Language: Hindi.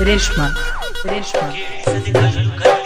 रेशमा रेशमा